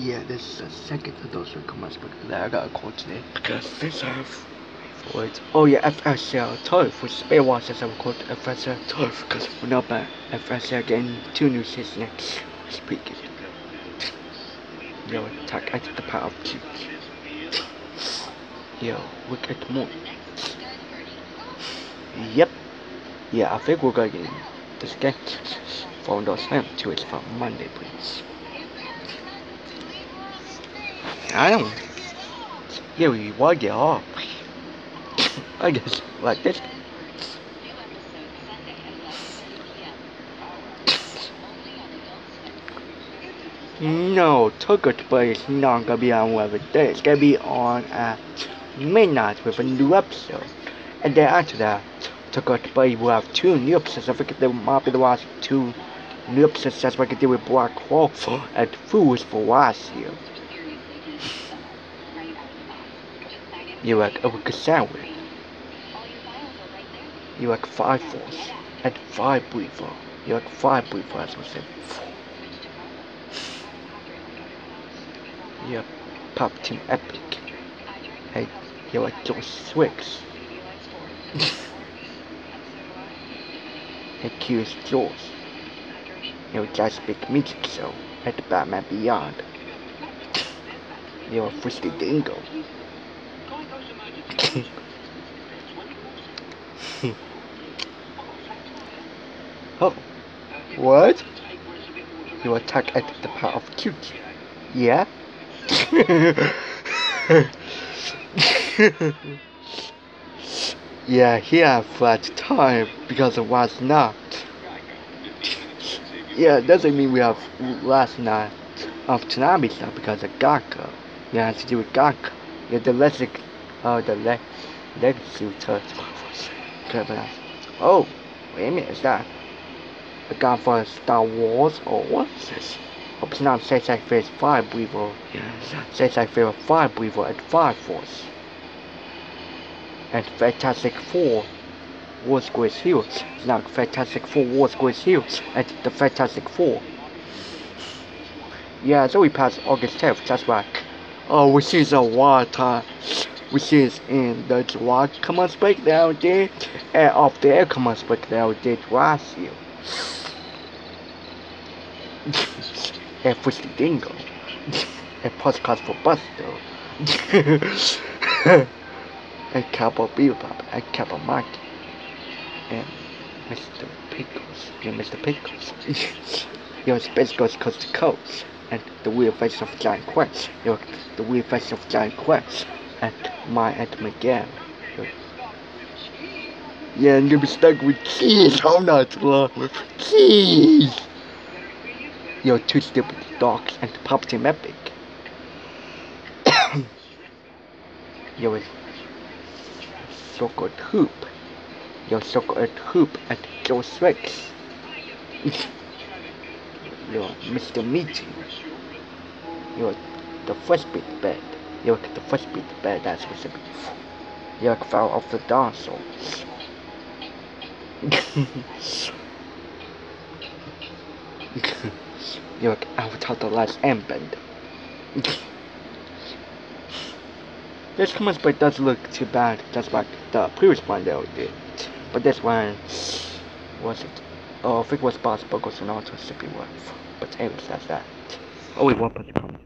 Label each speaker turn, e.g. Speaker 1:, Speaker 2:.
Speaker 1: Yeah, this is the second of those comments that I got a call today. Because this have for it. Oh yeah, FSL 12 with spare watches I called FSL 12 because we're not bad. FSL getting two new seasons next week. Yo, attack at the power of two. Yo, we get more. Yep. Yeah, I think we're gonna get this game from those him to it's for Monday, please. I don't. Yeah, we to get off. I guess like this. No, Tucker but it's not gonna be on whatever day. It's gonna be on at midnight with a new episode. And then after that, Tucker but will have two new episodes. I think there might be the last two new episodes that's what I can do with Black Hawk and Fools for last year. You like a wicked sandwich. You like fire force and fire breather. You like fire breather as I said before. You pop team epic. Hey, you like Joe Swix. hey, Curious Jaws. You just speak music show at Batman Beyond. You're frisky dingo. oh, what? You attack at the power of cute. Yeah? yeah, he had flat time because it was not. Yeah, doesn't mean we have last night of Toonami stuff because of Gaka. Yeah, it has to do with Gaka. Yeah, the Lessic Oh, the leg, leg shooter. Oh, wait a minute, is that a gun for Star Wars or what is this? Hope it's not says I face fire breather. Says I feel fire breather at fire force. And Fantastic Four War Squares Heroes. It's not Fantastic Four War Squares Heroes at the Fantastic Four. Yeah, so we passed August 10th, that's right. Oh, which is a water which is in the July command breakdown did and off the air command breakdown did last year. and Frisky Dingo. and Postcards for Buster. and Cowboy Bebop and Cowboy Monkey. And Mr. Pickles. and Mr. Pickles. Your Space Ghost Coast to Coast. And the Weird Face of Giant Quest. Your the Weird Face of Giant Quest at my at Miguel. Yeah, I'm gonna be stuck with keys. I'm not love with keys. Yo, two stupid dogs and pop team epic. Yo, it's so-called hoop. Yo, so-called hoop at Joe Swix. Yo, Mr. Meeting. Yo, the first big bed. You look at the first the bad that's supposed to be. You like fell off the dinosaurs. you like Avatar the Last Airbender. this comments but does look too bad, just like the previous one they did. But this one was it? Oh, I think was possible because an auto sippy worth. But anyways, that's that. Oh wait, one person comment.